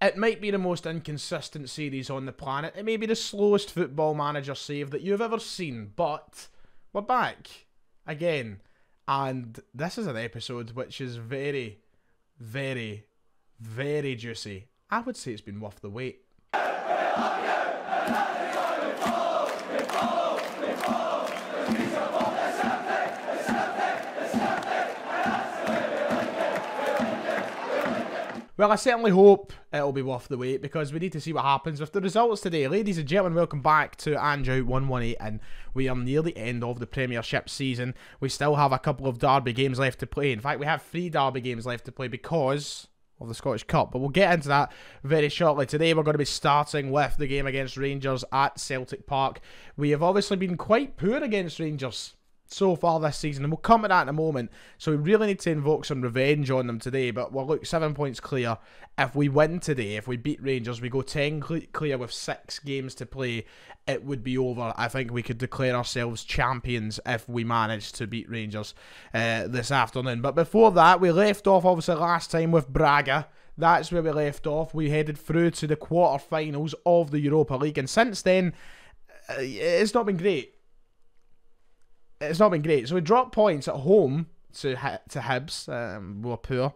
It might be the most inconsistent series on the planet. It may be the slowest football manager save that you've ever seen, but we're back again. And this is an episode which is very, very, very juicy. I would say it's been worth the wait. Well, I certainly hope it'll be worth the wait because we need to see what happens with the results today. Ladies and gentlemen, welcome back to Ryan 118 and we are near the end of the Premiership season. We still have a couple of derby games left to play. In fact, we have three derby games left to play because of the Scottish Cup, but we'll get into that very shortly. Today we're going to be starting with the game against Rangers at Celtic Park. We have obviously been quite poor against Rangers so far this season, and we'll come to that in a moment. So we really need to invoke some revenge on them today. But we'll look seven points clear. If we win today, if we beat Rangers, we go ten clear with six games to play. It would be over. I think we could declare ourselves champions if we manage to beat Rangers uh, this afternoon. But before that, we left off obviously last time with Braga. That's where we left off. We headed through to the quarter-finals of the Europa League, and since then, uh, it's not been great it's not been great. So we dropped points at home to to Hibs. Um, we were poor.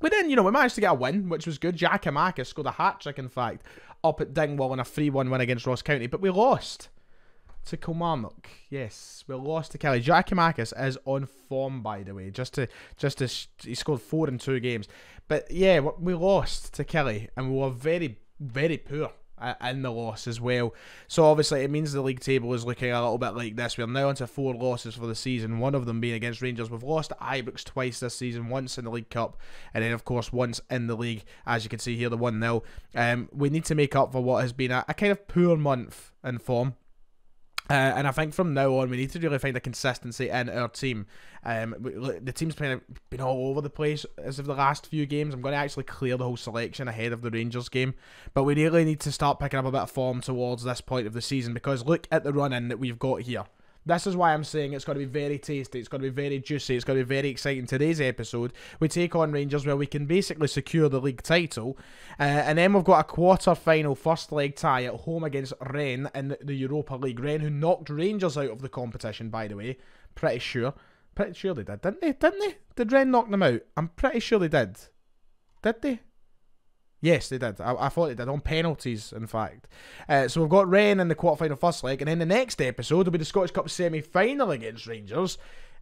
But then, you know, we managed to get a win, which was good. Giakoumakis scored a hat trick, in fact, up at Dingwall in a 3 1 win against Ross County. But we lost to Kilmarnock. Yes, we lost to Killie. Giakoumakis is on form, by the way. Just to, just to, he scored four in two games. But yeah, we lost to Killie, and we were very, very poor in the loss as well. So obviously it means the league table is looking a little bit like this. We're now into four losses for the season, one of them being against Rangers. We've lost to Ibrox twice this season, once in the League Cup, and then of course once in the league, as you can see here, the 1-0. Um, we need to make up for what has been a, a kind of poor month in form. Uh, and I think from now on, we need to really find a consistency in our team. Um, the team's been, been all over the place as of the last few games. I'm going to actually clear the whole selection ahead of the Rangers game. But we really need to start picking up a bit of form towards this point of the season because look at the run in that we've got here. This is why I'm saying it's going to be very tasty, it's going to be very juicy, it's going to be very exciting. Today's episode, we take on Rangers where we can basically secure the league title. Uh, and then we've got a quarter final first leg tie at home against Rennes in the Europa League. Rennes, who knocked Rangers out of the competition, by the way. Pretty sure. Pretty sure they did, didn't they? Didn't they? Did Rennes knock them out? I'm pretty sure they did. Did they? Yes, they did. I, I thought they did on penalties, in fact. Uh, so we've got Rennes in the quarterfinal first leg, and then the next episode will be the Scottish Cup semi final against Rangers,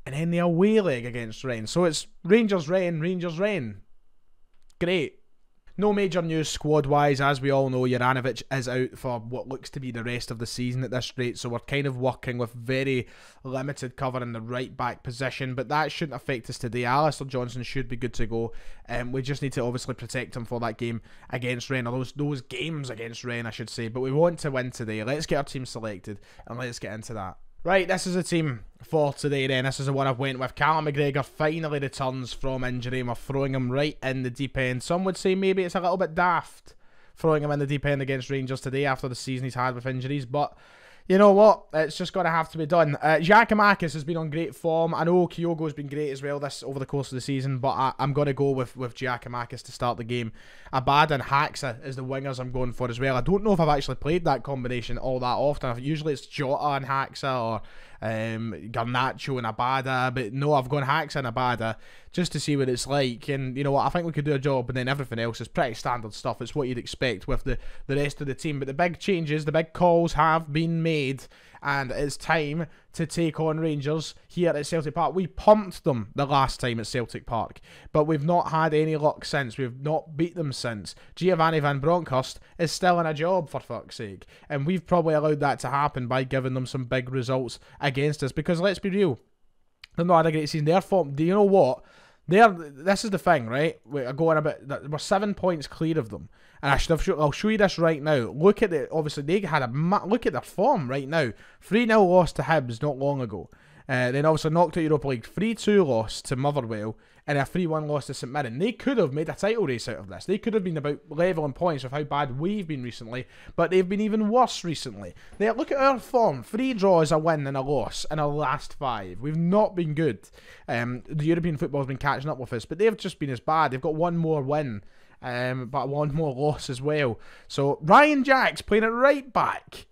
and then the away leg against Rennes. So it's Rangers, Rennes, Rangers, Rennes. Great. No major news squad wise, as we all know, Juranovic is out for what looks to be the rest of the season at this rate, so we're kind of working with very limited cover in the right back position, but that shouldn't affect us today. Alistair Johnston should be good to go. Um, we just need to obviously protect him for that game against Rennes, or those, those games against Rennes, I should say, but we want to win today. Let's get our team selected and let's get into that. Right, this is a team for today then. This is the one I've went with. Callum McGregor finally returns from injury we're throwing him right in the deep end. Some would say maybe it's a little bit daft throwing him in the deep end against Rangers today after the season he's had with injuries, but you know what? It's just going to have to be done. Uh, Giakoumakis has been on great form. I know Kyogo's been great as well this over the course of the season, but I, am going to go with, with Giakoumakis to start the game. Abada and Haxa is the wingers I'm going for as well. I don't know if I've actually played that combination all that often. Usually it's Jota and Haxa or um, Garnacho and Abada, but no, I've gone Hacks and Abada just to see what it's like. And you know what, I think we could do a job, and then everything else is pretty standard stuff. It's what you'd expect with the, the rest of the team. But the big changes, the big calls have been made and it's time to take on Rangers here at Celtic Park. We pumped them the last time at Celtic Park, but we've not had any luck since. We've not beat them since. Giovanni Van Bronckhorst is still in a job, for fuck's sake. And we've probably allowed that to happen by giving them some big results against us, because let's be real, they've not had a great season. Their form, do you know what? They're, this is the thing, right? We're going a bit. We're seven points clear of them, and I should have. I'll show you this right now. Look at it. Obviously, they had a look at their form right now. Three 0 loss to Hibs not long ago. Uh, then obviously knocked out Europa League. 3 2 loss to Motherwell and a 3 1 loss to St Mirren. They could have made a title race out of this. They could have been about level in points with how bad we've been recently, but they've been even worse recently. They look at our form: three draws, a win, and a loss in our last five. We've not been good. Um, the European football has been catching up with us, but they've just been as bad. They've got one more win um, but one more loss as well. So Ryan Jack's playing it right back.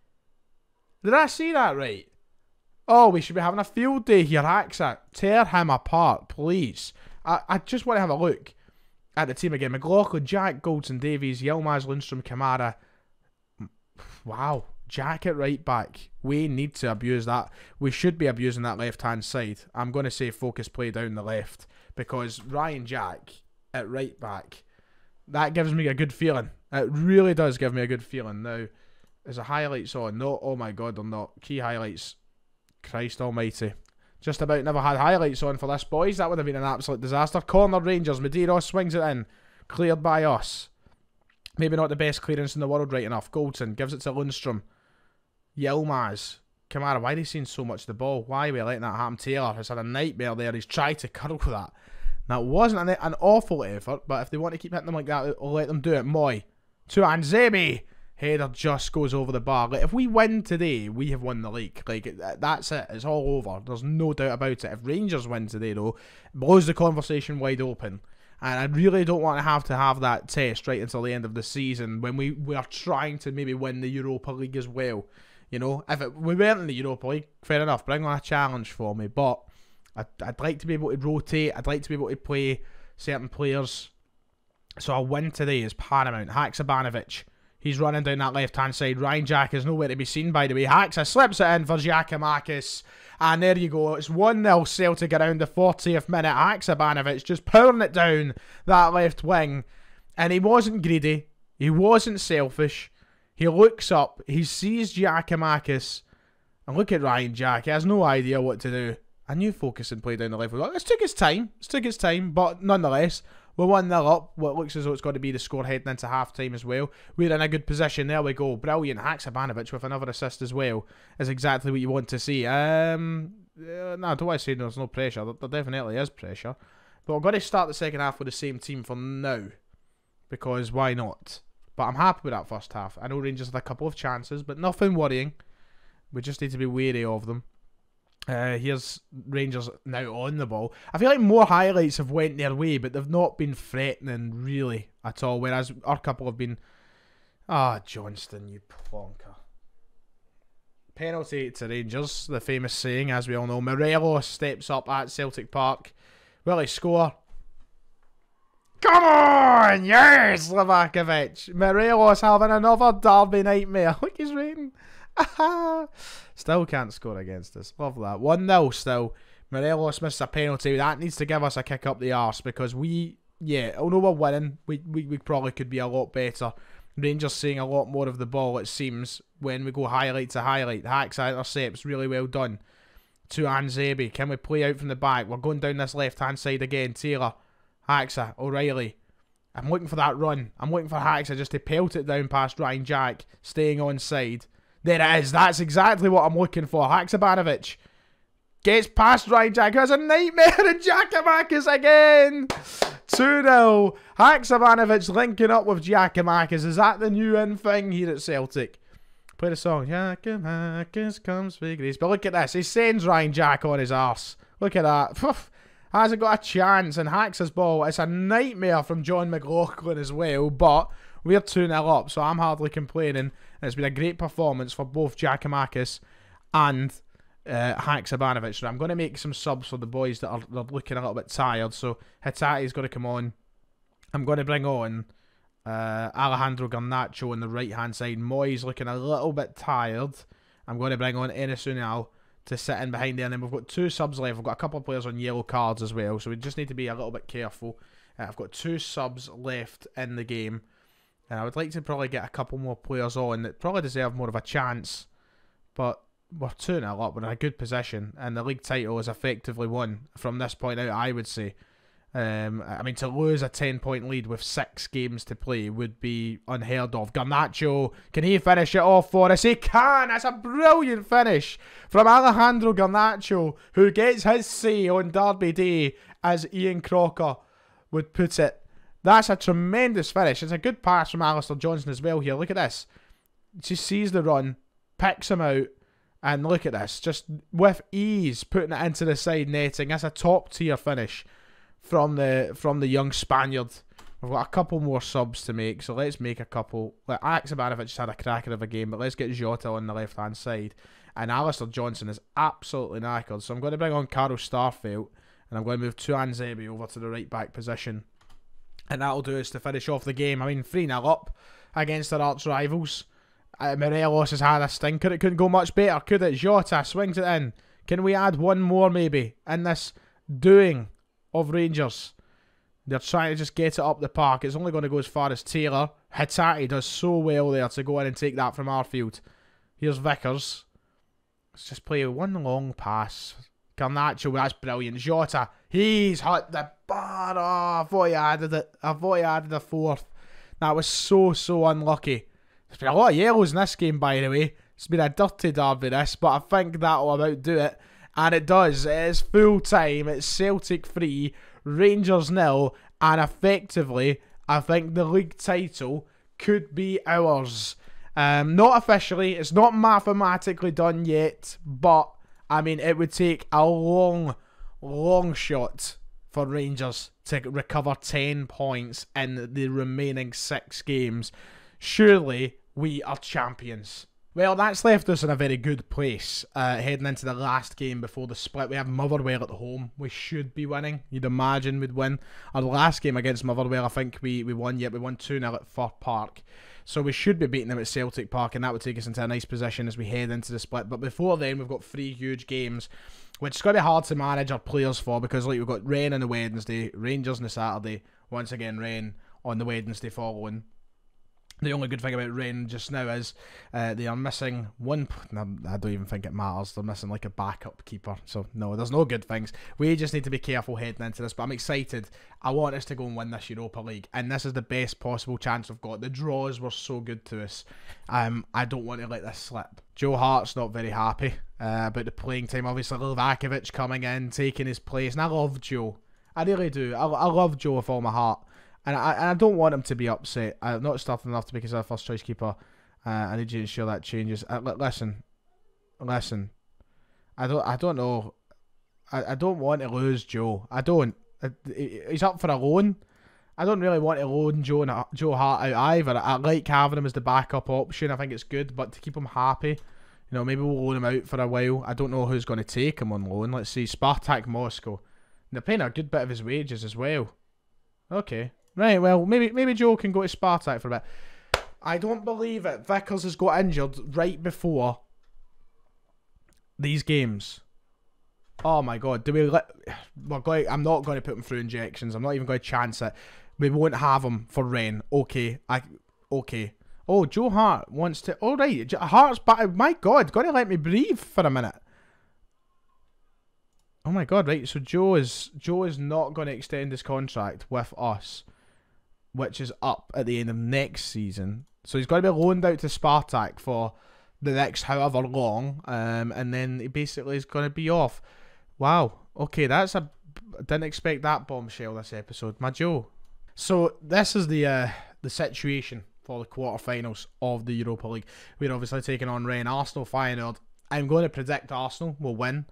Did I see that right? Oh, we should be having a field day here, Haxa. Tear him apart, please. I, I just want to have a look at the team again. McLaughlin, Jack, Goldson, Davies, Yilmaz, Lundstram, Kamara. Wow. Jack at right back. We need to abuse that. We should be abusing that left hand side. I'm going to say focus play down the left because Ryan Jack at right back, that gives me a good feeling. It really does give me a good feeling. Now, is the highlights on? No, oh my god, they're not. Key highlights. Christ almighty. Just about never had highlights on for this, boys. That would have been an absolute disaster. Corner Rangers. Medeiros swings it in. Cleared by us. Maybe not the best clearance in the world right enough. Goldson gives it to Lundstram. Yilmaz. Kamara, why are they seeing so much of the ball? Why are we letting that happen? Taylor has had a nightmare there. He's tried to curl with that. That wasn't an, an awful effort, but if they want to keep hitting them like that, I'll let them do it. Mooy. To Anzemi. Header just goes over the bar. Like, if we win today, we have won the league. Like that's it. It's all over. There's no doubt about it. If Rangers win today, though, blows the conversation wide open. And I really don't want to have to have that test right until the end of the season when we, we are trying to maybe win the Europa League as well. You know, if it, we weren't in the Europa League, fair enough. Bring on a challenge for me. But I'd, I'd like to be able to rotate. I'd like to be able to play certain players. So a win today is paramount. Haksabanovic He's running down that left hand side. Ryan Jack is nowhere to be seen, by the way. Haxa slips it in for Giakoumakis. And there you go. It's 1 0 Celtic around the 40th minute. Haksabanovic just powering it down that left wing. And he wasn't greedy. He wasn't selfish. He looks up. He sees Giakoumakis. And look at Ryan Jack. He has no idea what to do. A new focus and play down the left. This took his time. This took his time. But nonetheless, we're 1 0 up. What looks as though it's got to be the score heading into half time as well. We're in a good position. There we go. Brilliant. Haksabanovic with another assist as well. Is exactly what you want to see. Um, uh, no, do I say there's no pressure? There, definitely is pressure. But we're going to start the second half with the same team for now. Because why not? But I'm happy with that first half. I know Rangers had a couple of chances, but nothing worrying. We just need to be wary of them. Uh, here's Rangers now on the ball. I feel like more highlights have went their way, but they've not been threatening really at all. Whereas our couple have been, ah, oh, Johnston, you plonker. Penalty to Rangers, the famous saying, as we all know. Morelos steps up at Celtic Park. Will he score? Come on! Yes, Livakovic. Morelos having another derby nightmare. Look, he's rating. still can't score against us. Love that. 1 0 still. Morelos missed a penalty. That needs to give us a kick up the arse because we, yeah, although we're winning, we, we, we probably could be a lot better. Rangers seeing a lot more of the ball, it seems, when we go highlight to highlight. Hacks intercepts, really well done. Tuanzebe. Can we play out from the back? We're going down this left hand side again. Taylor. Haxa. O'Reilly. I'm looking for that run. I'm looking for Haxa just to pelt it down past Ryan Jack, staying on side. There it is. That's exactly what I'm looking for. Haksabanovic gets past Ryan Jack. Has a nightmare and Giakoumakis again. 2 0. Haksabanovic linking up with Giakoumakis. Is that the new in thing here at Celtic? Play the song. Giakoumakis comes for grace. But look at this. He sends Ryan Jack on his arse. Look at that. Hasn't got a chance and hacks his ball. It's a nightmare from Jon McLaughlin as well. But we're 2 0 up, so I'm hardly complaining. And It's been a great performance for both Giakoumakis and uh, Haksabanovic. So I'm going to make some subs for the boys that are, are looking a little bit tired. So Hatate's got to come on. I'm going to bring on uh, Alejandro Garnacho on the right hand side. Mooy's looking a little bit tired. I'm going to bring on Enes Unal to sit in behind there. And then we've got two subs left. We've got a couple of players on yellow cards as well. So we just need to be a little bit careful. Uh, I've got two subs left in the game. And I would like to probably get a couple more players on that probably deserve more of a chance. But we're 2 0 up. We're in a good position. And the league title is effectively won from this point out, I would say. Um, I mean, to lose a 10 point lead with six games to play would be unheard of. Garnacho, can he finish it off for us? He can! That's a brilliant finish from Alejandro Garnacho, who gets his say on Derby Day, as Ian Crocker would put it. That's a tremendous finish. It's a good pass from Alistair Johnston as well here. Look at this. She sees the run, picks him out, and look at this. Just with ease putting it into the side netting. That's a top tier finish from the from the young Spaniard. We've got a couple more subs to make, so let's make a couple. Like Haksabanovic just had a cracker of a game, but let's get Jota on the left hand side. And Alistair Johnston is absolutely knackered, so I'm going to bring on Carl Starfelt, and I'm going to move Tuanzebe over to the right back position. And that'll do us to finish off the game. I mean, 3 0 up against our arch rivals. Uh, Morelos has had a stinker. It couldn't go much better, could it? Jota swings it in. Can we add one more maybe in this doing of Rangers? They're trying to just get it up the park. It's only going to go as far as Taylor. Hatate does so well there to go in and take that from our field. Here's Vickers. Let's just play one long pass. Garnacho, that's brilliant. Jota, he's hit the bar. Oh, he added it. He added a fourth. That was so, so unlucky. There's been a lot of yellows in this game, by the way. It's been a dirty derby, this, but I think that'll about do it. And it does. It is full time. It's Celtic 3, Rangers nil, and effectively, I think the league title could be ours. Um, not officially, it's not mathematically done yet, but I mean, it would take a long, long shot for Rangers to recover 10 points in the remaining six games. Surely we are champions. Well, that's left us in a very good place uh, heading into the last game before the split. We have Motherwell at home. We should be winning. You'd imagine we'd win. Our last game against Motherwell, I think we, we won, yet we won 2 0 at Fir Park. So we should be beating them at Celtic Park, and that would take us into a nice position as we head into the split. But before then, we've got three huge games, which is going to be hard to manage our players for because, like, we've got Rennes on the Wednesday, Rangers on the Saturday, once again, Rennes on the Wednesday following. The only good thing about Rennes just now is uh, they are missing one. I don't even think it matters. They're missing like a backup keeper. So, no, there's no good things. We just need to be careful heading into this. But I'm excited. I want us to go and win this Europa League. And this is the best possible chance we've got. The draws were so good to us. Um, I don't want to let this slip. Joe Hart's not very happy uh, about the playing time. Obviously, Livakovic coming in, taking his place. And I love Joe. I really do. I, I love Joe with all my heart. And I, and I don't want him to be upset. I'm not starting enough to make our first choice keeper. Uh, I need you to ensure that changes. Uh, listen, listen. I don't. I don't know. I, I don't want to lose Joe. I don't. He's up for a loan. I don't really want to loan Joe and Joe Hart out either. I like having him as the backup option. I think it's good, but to keep him happy, you know, maybe we'll loan him out for a while. I don't know who's going to take him on loan. Let's see, Spartak Moscow. They're paying a good bit of his wages as well. Okay, Right, well, maybe maybe Joe can go to Spartak for a bit. I don't believe it. Vickers has got injured right before these games. Oh my god, do we let we're going I'm not going to put him through injections. I'm not even going to chance it. We won't have him for Rennes. Okay. I okay. Oh, Joe Hart wants to All right, Hart's back. My god, got to let me breathe for a minute. Oh my god, right. So Joe is Joe is not going to extend his contract with us which is up at the end of next season. So he's got to be loaned out to Spartak for the next however long, um, and then he basically is going to be off. Wow. Okay, that's a. Didn't expect that bombshell this episode, my Joe. So this is the uh, the situation for the quarterfinals of the Europa League. We're obviously taking on Rennes, Arsenal, Feyenoord. I'm going to predict Arsenal will win.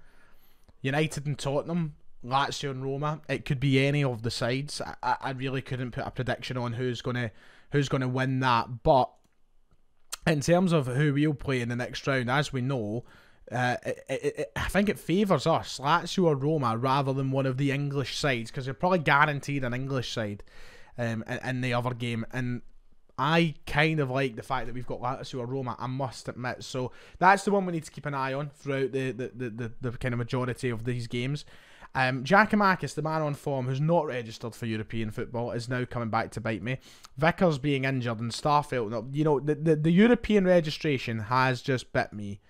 United and Tottenham Lazio and Roma. It could be any of the sides. I, I really couldn't put a prediction on who's gonna who's gonna win that. But in terms of who we'll play in the next round, as we know, uh, it, it, it, I think it favours us, Lazio or Roma, rather than one of the English sides, because they're probably guaranteed an English side um, in, in the other game. And I kind of like the fact that we've got Lazio or Roma, I must admit. So that's the one we need to keep an eye on throughout the, the, the, the, the kind of majority of these games. Um, Giakoumakis, the man on form who's not registered for European football, is now coming back to bite me. Vickers being injured and Starfelt, you know, the, the, the European registration has just bit me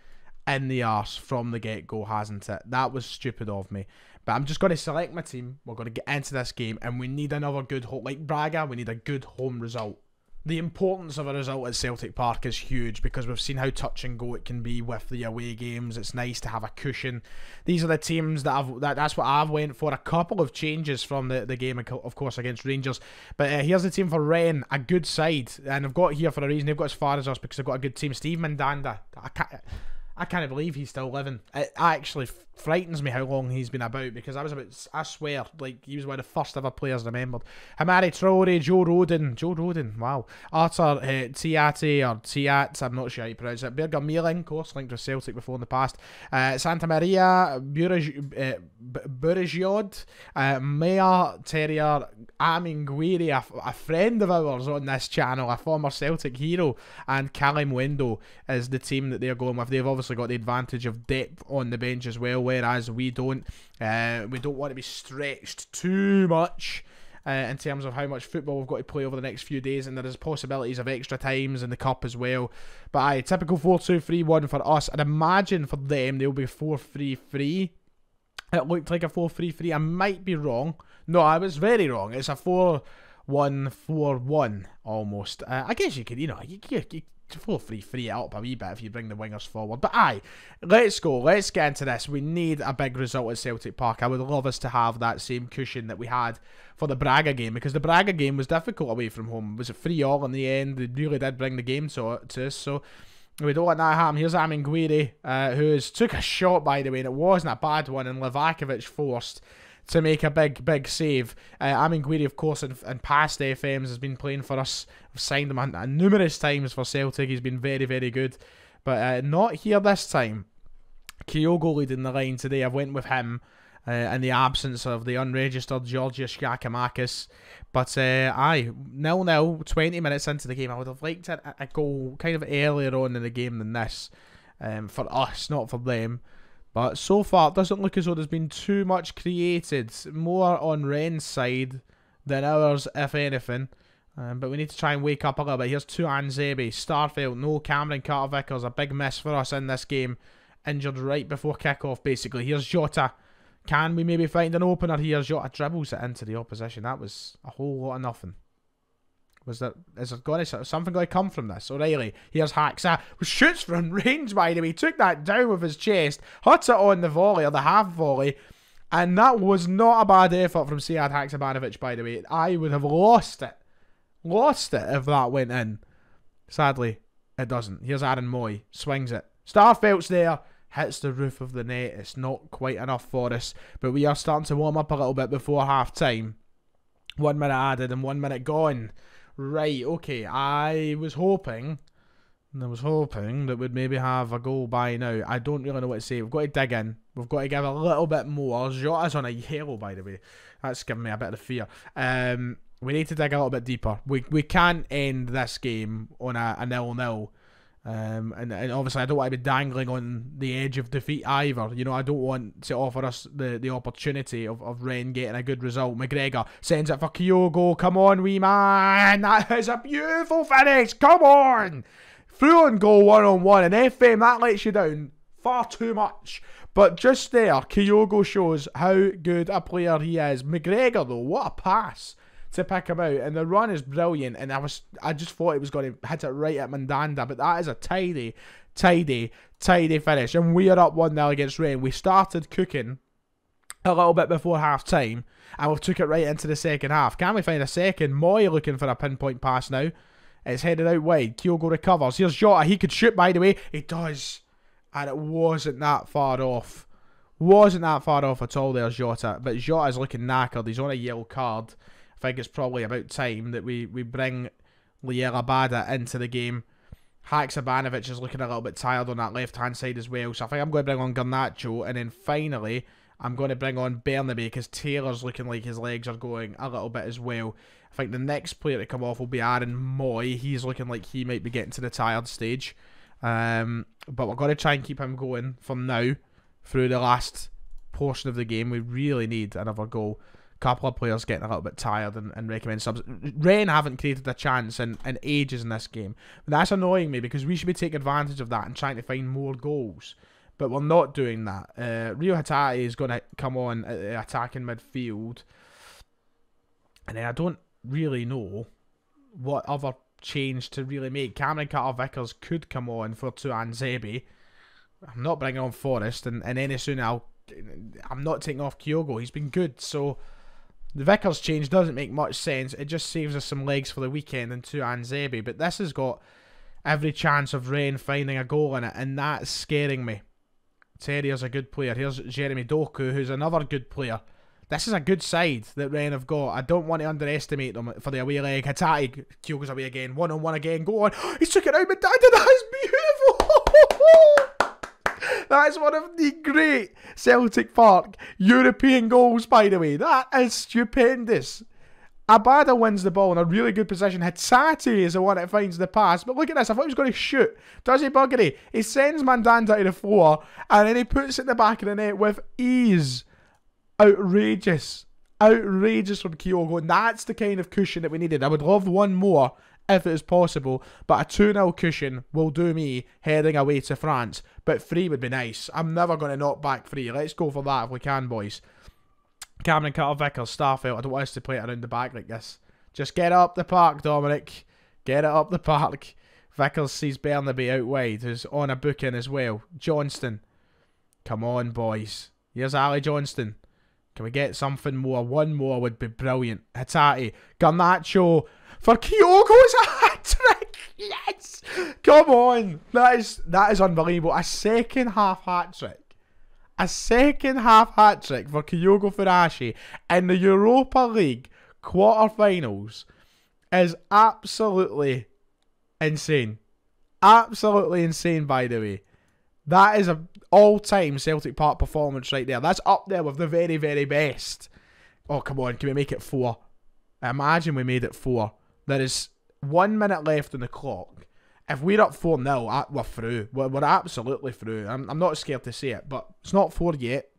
in the arse from the get go, hasn't it? That was stupid of me. But I'm just going to select my team. We're going to get into this game, and we need another good home. Like Braga, we need a good home result the importance of a result at Celtic Park is huge because we've seen how touch and go it can be with the away games. It's nice to have a cushion. These are the teams that I've that, that's what I've went for. A couple of changes from the, the game, of course, against Rangers. But uh, here's the team for Rennes, a good side, and I've got here for a reason. They've got as far as us because they've got a good team. Steve Mandanda, I can't. I can't believe he's still living. It actually frightens me how long he's been about because I was about, I swear, like he was one of the first ever players remembered. Hamari Traore, Joe Rodon, Joe Rodon, wow. Arthur uh, Tiati or Tiat, I'm not sure how you pronounce it. Meling, of course, linked with Celtic before in the past. Uh, Santamaria, Buraj, uh, uh, Maya Terrier, Amine Gouiri, a, a friend of ours on this channel, a former Celtic hero, and Kalimuendo is the team that they're going with. They've obviously got the advantage of depth on the bench as well, whereas we don't. Uh, we don't want to be stretched too much. Uh, in terms of how much football we've got to play over the next few days, and there is possibilities of extra times in the cup as well. But aye, typical 4 2 3 1 for us. And imagine for them, they'll be 4 3 3. It looked like a 4 3 3. I might be wrong. No, I was very wrong. It's a 4 1 4 1 almost. Uh, I guess you could, you know, you, you, you feel free free it up a wee bit if you bring the wingers forward. But aye, let's go. Let's get into this. We need a big result at Celtic Park. I would love us to have that same cushion that we had for the Braga game because the Braga game was difficult away from home. It was a free all in the end? They really did bring the game to, to us. So we don't want that happen. Here's Amine Gouiri, uh, who's took a shot by the way, and it wasn't a bad one, and Livakovic forced to make a big, big save. Uh, Amine Gouiri, of course, in, in past FMs has been playing for us. We've signed him a, a numerous times for Celtic. He's been very, very good. But uh, not here this time. Kyogo leading the line today. I went with him uh, in the absence of the unregistered Georgios Giakoumakis. But uh, aye, nil nil, 20 minutes into the game. I would have liked a, a goal kind of earlier on in the game than this. Um, for us, not for them. But so far, it doesn't look as though there's been too much created. More on Rennes' side than ours, if anything. Um, but we need to try and wake up a little bit. Here's Tuanzebe, Starfelt, no Cameron Carter Vickers. A big miss for us in this game. Injured right before kickoff, basically. Here's Jota. Can we maybe find an opener here? Jota dribbles it into the opposition. That was a whole lot of nothing. Was that is there going to something going to come from this? O'Riley, here's Haxa, ah, who shoots from range by the way, took that down with his chest, hits it on the volley or the half volley, and that was not a bad effort from Sead Haksabanovic by the way. I would have lost it, lost it if that went in. Sadly, it doesn't. Here's Aaron Mooy swings it. Starfelt's there, hits the roof of the net. It's not quite enough for us, but we are starting to warm up a little bit before half time. One minute added and one minute gone. Right, okay. I was hoping, I was hoping that we'd maybe have a goal by now. I don't really know what to say. We've got to dig in. We've got to give a little bit more. Jota's on a yellow, by the way. That's giving me a bit of fear. Um, we need to dig a little bit deeper. We we can't end this game on a, a nil-nil. Um, and, and obviously, I don't want to be dangling on the edge of defeat either. You know, I don't want to offer us the, the opportunity of, of Rennes getting a good result. McGregor sends it for Kyogo. Come on, wee man. That is a beautiful finish. Come on. Through and goal one on one. And FM, that lets you down far too much. But just there, Kyogo shows how good a player he is. McGregor, though, what a pass to pick him out. And the run is brilliant. And I was I just thought it was going to hit it right at Mandanda. But that is a tidy, tidy, tidy finish. And we are up 1 0 against Rennes. We started cooking a little bit before half time. And we took it right into the second half. Can we find a second? Mooy looking for a pinpoint pass now. It's headed out wide. Kyogo recovers. Here's Jota. He could shoot, by the way. He does. And it wasn't that far off. Wasn't that far off at all there, Jota. But Jota's looking knackered. He's on a yellow card. I think it's probably about time that we, we bring Liel Abada into the game. Haksabanovic is looking a little bit tired on that left-hand side as well. So I think I'm going to bring on Garnacho. And then finally, I'm going to bring on Bernabei because Taylor's looking like his legs are going a little bit as well. I think the next player to come off will be Aaron Mooy. He's looking like he might be getting to the tired stage. Um, but we're going to try and keep him going from now through the last portion of the game. We really need another goal couple of players getting a little bit tired and, and recommend subs. Rennes haven't created a chance in, in ages in this game. And that's annoying me because we should be taking advantage of that and trying to find more goals. But we're not doing that. Uh, Reo Hatate is going to come on at the attacking midfield. And then I don't really know what other change to really make. Cameron Carter Vickers could come on for Tuanzebe. I'm not bringing on Forrest, and, and any soon I'll I'm not taking off Kyogo. He's been good, so the Vickers change doesn't make much sense. It just saves us some legs for the weekend and Tuanzebe. But this has got every chance of Rennes finding a goal in it, and that's scaring me. Terrier's a good player. Here's Jeremy Doku, who's another good player. This is a good side that Rennes have got. I don't want to underestimate them for the away leg. Hatate goes away again. One on one again. Go on. He's took it out, but that is beautiful. That's one of the great Celtic Park European goals, by the way. That is stupendous. Abada wins the ball in a really good position. Hatate is the one that finds the pass. But look at this. I thought he was going to shoot. Does he buggery? He sends Mandanda to the floor and then he puts it in the back of the net with ease. Outrageous. Outrageous from Kyogo. And that's the kind of cushion that we needed. I would love one more if it is possible. But a 2 0 cushion will do me heading away to France. But three would be nice. I'm never going to knock back three. Let's go for that if we can, boys. Cameron Carter Vickers, Starfelt. I don't want us to play it around the back like this. Just get up the park, Dominic. Get it up the park. Vickers sees Bernabei out wide, who's on a booking as well. Johnston. Come on, boys. Here's Ali Johnston. Can we get something more? One more would be brilliant. Hatate. Garnacho. For Kyogo, it's a hat trick. Yes. Come on. That is, that is unbelievable. A second half hat trick a second half hat trick for Kyogo Furuhashi in the Europa League quarterfinals is absolutely insane. Absolutely insane, by the way. That is a all-time Celtic Park performance right there. That's up there with the very, very best. Oh, come on. Can we make it four? Imagine we made it four. There is one minute left on the clock if we're up 4 0, we're through. We're, we're absolutely through. I'm, I'm not scared to say it, but it's not 4 yet.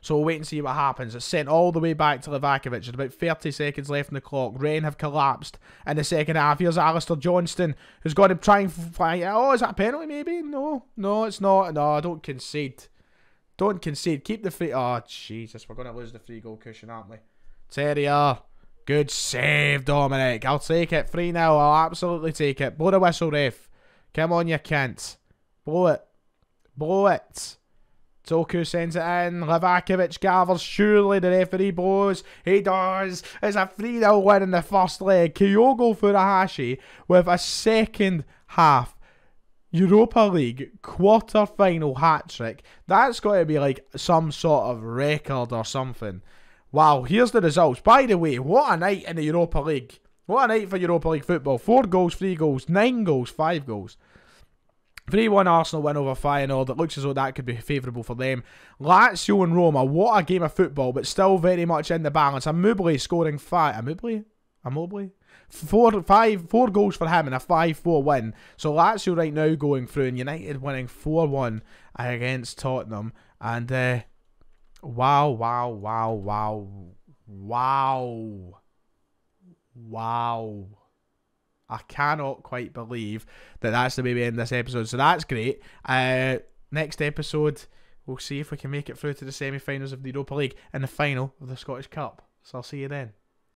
So we'll wait and see what happens. It's sent all the way back to Livakovic. There's about 30 seconds left in the clock. Rennes have collapsed in the second half. Here's Alistair Johnston, who's got to try and find. Oh, is that a penalty maybe? No, no, it's not. No, don't concede. Don't concede. Keep the free. Oh, Jesus. We're going to lose the free goal cushion, aren't we? Terrier. Good save, Dominic. I'll take it. 3 0. I'll absolutely take it. Blow the whistle, ref. Come on, you can't. Blow it. Blow it. Doku sends it in. Livakovic gathers. Surely the referee blows. He does. It's a 3 0 win in the first leg. Kyogo Furuhashi with a second half Europa League quarter final hat trick. That's got to be like some sort of record or something. Wow, here's the results. By the way, what a night in the Europa League. What a night for Europa League football. Four goals, three goals, nine goals, five goals. 3-1 Arsenal win over Feyenoord. It looks as though that could be favourable for them. Lazio and Roma, what a game of football, but still very much in the balance. Immobile scoring five. Immobile? Immobile? Four, five, four goals for him and a 5-4 win. So Lazio right now going through and United winning 4-1 against Tottenham. And uh, Wow, wow, wow, wow, wow, wow. I cannot quite believe that that's the way we end this episode. So that's great. Uh, next episode, we'll see if we can make it through to the semi finals of the Europa League and the final of the Scottish Cup. So I'll see you then.